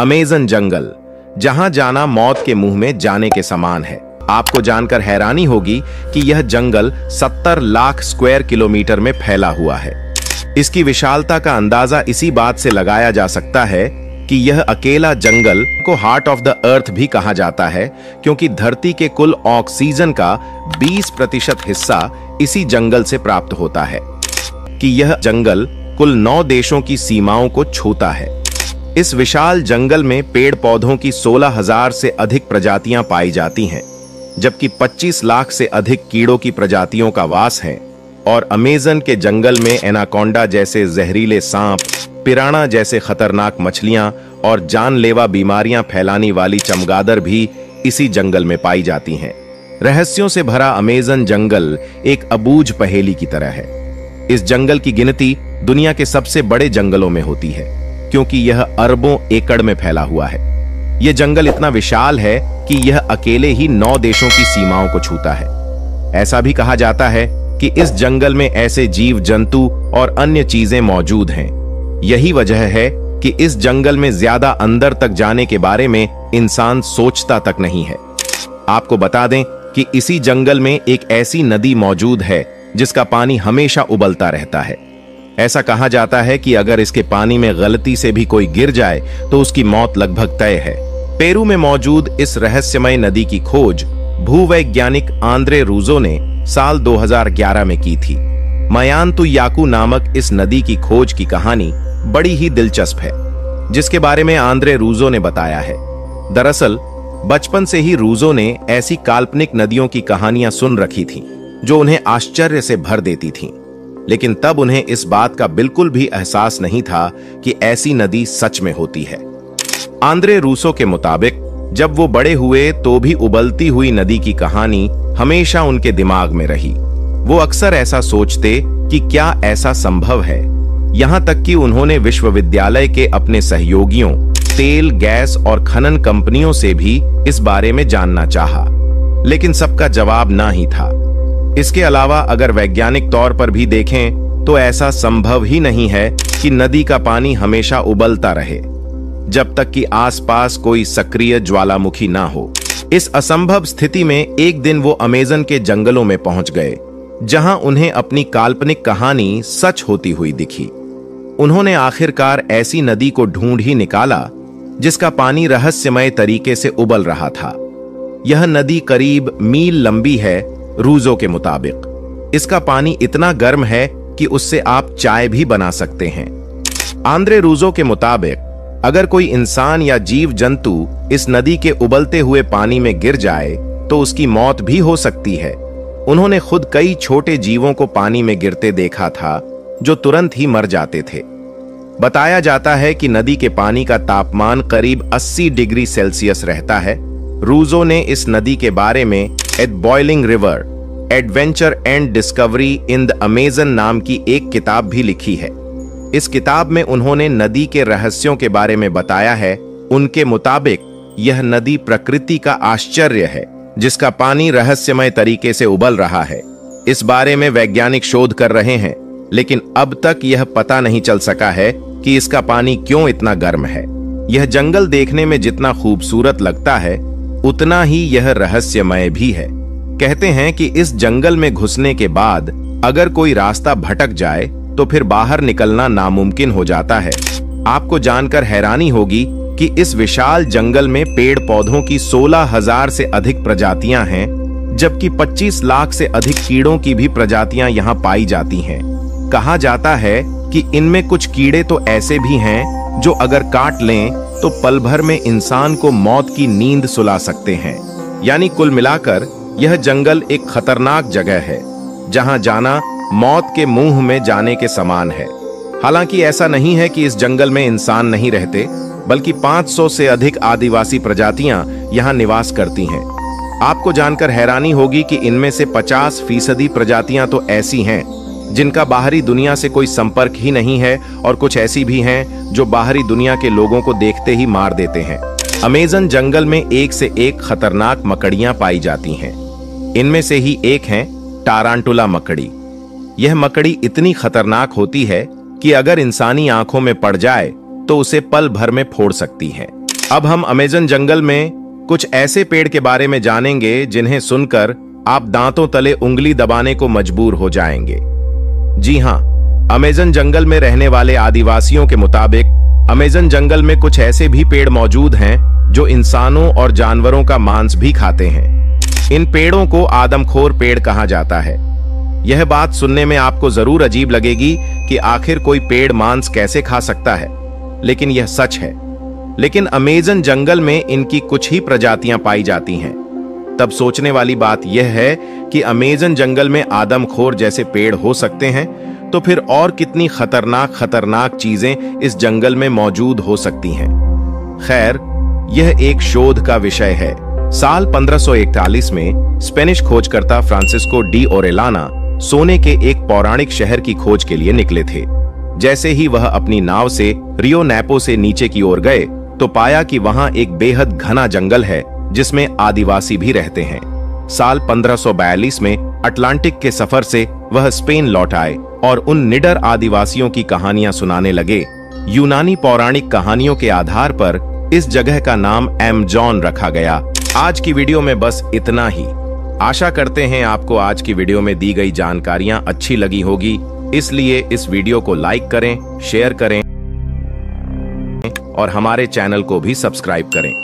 Amazon जंगल, जहाँ जाना मौत के मुँह में जाने के समान है। आपको जानकर हैरानी होगी कि यह जंगल 70 लाख स्क्वायर किलोमीटर में फैला हुआ है। इसकी विशालता का अंदाज़ा इसी बात से लगाया जा सकता है कि यह अकेला जंगल को हार्ट ऑफ़ द अर्थ भी कहा जाता है, क्योंकि धरती के कुल ऑक्सीजन का 20 प्रतिशत हिस्सा इसी जंगल से प्राप्त होता है। कि यह जंगल कुल नौ देशों की सीमाओं को छूता है। इस विशाल जंगल में पेड़ पौधों की सोलह हज़ार से अधिक प्रजातियाँ पाई जाती हैं, जबकि 25 लाख से अधिक कीड़ों की प्रजातियों का वास है, और अमेजन के जंगल में एनाकोंडा जैसे जहरीले सांप पिराना जैसे खतरनाक मछलियाँ और जानलेवा बीमारियाँ फैलाने वाली चमगादर भी इसी जंगल में पाई जाती हैं। रहस्यों से भरा अमेजन जंगल एक अबूझ पहेली की तरह है। इस जंगल की गिनती दुनिया के सबसे बड़े जंगलों में होती है। क्योंकि यह अरबों एकड़ में फैला हुआ है। यह जंगल इतना विशाल है कि यह अकेले ही नौ देशों की सीमाओं को छूता है। ऐसा भी कहा जाता है कि इस जंगल में ऐसे जीव, जंतु और अन्य चीज़ें मौजूद हैं। यही वजह है कि इस जंगल में ज़्यादा अंदर तक जाने के बारे में इंसान सोचता तक नहीं है। आपको बता दें कि इसी जंगल में एक ऐसी नदी मौजूद है जिसका पानी हमेशा उबलता रहता है। ऐसा कहा जाता है कि अगर इसके पानी में गलती से भी कोई गिर जाए तो उसकी मौत लगभग तय है। पेरू में मौजूद इस रहस्यमय नदी की खोज भूवैज्ञानिक आंद्रे रूजो ने साल 2011 में की थी। मयान्तु याकू नामक इस नदी की खोज की कहानी बड़ी ही दिलचस्प है जिसके बारे में आंद्रे रूजो ने बताया है। दरअसल बचपन से ही रूजो ने ऐसी काल्पनिक नदियों की कहानियाँ सुन रखी थीं, जो उन्हें आश्चर्य से भर देती थीं। लेकिन तब उन्हें इस बात का बिल्कुल भी एहसास नहीं था कि ऐसी नदी सच में होती है। आंद्रे रूसो के मुताबिक जब वो बड़े हुए तो भी उबलती हुई नदी की कहानी हमेशा उनके दिमाग में रही। वो अक्सर ऐसा सोचते कि क्या ऐसा संभव है। यहाँ तक कि उन्होंने विश्वविद्यालय के अपने सहयोगियों तेल गैस और खनन कंपनियों से भी इस बारे में जानना चाहा, लेकिन सबका जवाब ना ही था। इसके अलावा अगर वैज्ञानिक तौर पर भी देखें तो ऐसा संभव ही नहीं है कि नदी का पानी हमेशा उबलता रहे, जब तक कि आसपास कोई सक्रिय ज्वालामुखी ना हो। इस असंभव स्थिति में एक दिन वो अमेजन के जंगलों में पहुँच गए, जहाँ उन्हें अपनी काल्पनिक कहानी सच होती हुई दिखी। उन्होंने आखिरकार ऐसी नदी को ढूंढ ही निकाला, जिसका पानी रहस्यमय तरीके से उबल रहा था। यह नदी करीब मील लंबी है रूजो के मुताबिक। इसका पानी इतना गर्म है कि उससे आप चाय भी बना सकते हैं। आंद्रे रूजो के मुताबिक, अगर कोई इंसान या जीव जंतु इस नदी के उबलते हुए पानी में गिर जाए तो उसकी मौत भी हो सकती है। उन्होंने खुद कई छोटे जीवों को पानी में गिरते देखा था, जो तुरंत ही मर जाते थे। बताया जाता है कि नदी के पानी का तापमान करीब 80 डिग्री सेल्सियस रहता है। रूजो ने इस नदी के बारे में at boiling river adventure and discovery in the Amazon नाम की एक किताब भी लिखी है। इस किताब में उन्होंने नदी के रहस्यों के बारे में बताया है। उनके मुताबिक, यह नदी प्रकृति का आश्चर्य है, जिसका पानी रहस्यमय तरीके से उबल रहा है। इस बारे में वैज्ञानिक शोध कर रहे हैं, लेकिन अब तक यह पता नहीं चल सका है कि इसका पानी क्यों इतना गर्म है। यह जंगल देखने में जितना खूबसूरत लगता है उतना ही यह रहस्यमय भी है कहते हैं कि इस जंगल में घुसने के बाद अगर कोई रास्ता भटक जाए तो फिर बाहर निकलना नामुमकिन हो जाता है आपको जानकर हैरानी होगी कि इस विशाल जंगल में पेड़ पौधों की सोलह हज़ार से अधिक प्रजातियाँ हैं, जबकि 25 लाख से अधिक कीड़ों की भी प्रजातियाँ यहाँ पाई जाती हैं। कहा जाता है कि इनमें कुछ कीड़े तो ऐसे भी हैं जो अगर काट लें तो पल भर में इंसान को मौत की नींद सुला सकते हैं। यानी कुल मिलाकर, यह जंगल एक खतरनाक जगह है, जहाँ जाना मौत के मुँह में जाने के समान है। हालाँकि ऐसा नहीं है कि इस जंगल में इंसान नहीं रहते, बल्कि 500 से अधिक आदिवासी प्रजातियाँ यहाँ निवास करती हैं। आपको जानकर हैरानी होगी कि इनमें से 50 फ़ीसदी प्रजातियाँ तो ऐसी हैं जिनका बाहरी दुनिया से कोई संपर्क ही नहीं है और कुछ ऐसी भी हैं जो बाहरी दुनिया के लोगों को देखते ही मार देते हैं। अमेजन जंगल में एक से एक खतरनाक मकड़ियाँ पाई जाती हैं। इनमें से ही एक है टारांटुला मकड़ी। यह मकड़ी इतनी खतरनाक होती है कि अगर इंसानी आँखों में पड़ जाए तो उसे पल भर में फोड़ सकती है। अब हम अमेजन जंगल में कुछ ऐसे पेड़ के बारे में जानेंगे जिन्हें सुनकर आप दांतों तले उंगली दबाने को मजबूर हो जाएँगे। जी हाँ अमेजन जंगल में रहने वाले आदिवासियों के मुताबिक, अमेजन जंगल में कुछ ऐसे भी पेड़ मौजूद हैं, जो इंसानों और जानवरों का मांस भी खाते हैं। इन पेड़ों को आदमखोर पेड़ कहा जाता है। यह बात सुनने में आपको ज़रूर अजीब लगेगी कि आखिर कोई पेड़ मांस कैसे खा सकता है, लेकिन यह सच है। लेकिन अमेजन जंगल में इनकी कुछ ही प्रजातियाँ पाई जाती हैं। तब सोचने वाली बात यह है कि अमेजन जंगल में आदमखोर जैसे पेड़ हो सकते हैं तो फिर और कितनी खतरनाक खतरनाक चीज़ें इस जंगल में मौजूद हो सकती हैं। खैर, यह एक शोध का विषय है। साल 1541 में स्पेनिश खोजकर्ता फ्रांसिस्को डी ओरेलाना सोने के एक पौराणिक शहर की खोज के लिए निकले थे। जैसे ही वह अपनी नाव से रियो नैपो से नीचे की ओर गए तो पाया कि वहाँ एक बेहद घना जंगल है। जिसमें आदिवासी भी रहते हैं। साल 1542 में अटलांटिक के सफ़र से वह स्पेन लौट आए और उन निडर आदिवासियों की कहानियाँ सुनाने लगे। यूनानी पौराणिक कहानियों के आधार पर इस जगह का नाम एमजॉन रखा गया। आज की वीडियो में बस इतना ही। आशा करते हैं आपको आज की वीडियो में दी गई जानकारियाँ अच्छी लगी होगी। इसलिए इस वीडियो को लाइक करें, शेयर करें और हमारे चैनल को भी सब्सक्राइब करें।